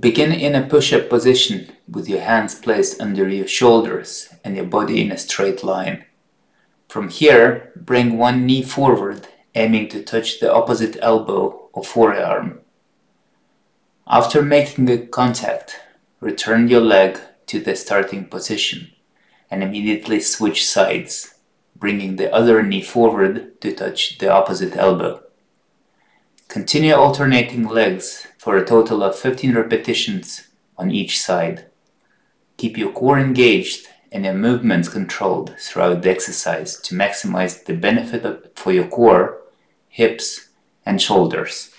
Begin in a push-up position with your hands placed under your shoulders and your body in a straight line. From here, bring one knee forward, aiming to touch the opposite elbow or forearm. After making a contact, return your leg to the starting position and immediately switch sides, bringing the other knee forward to touch the opposite elbow. Continue alternating legs for a total of 15 repetitions on each side. Keep your core engaged and your movements controlled throughout the exercise to maximize the benefit for your core, hips, and shoulders.